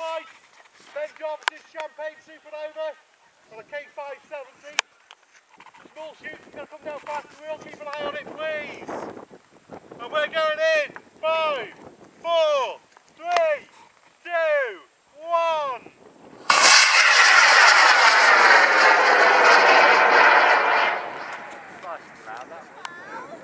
wide. Ben Johnson's Champagne Supernova on a K570. Small chute, it's going to come down fast. We'll keep an eye on it, please. And we're going in. Five, four, three, two, one. Nice and loud, that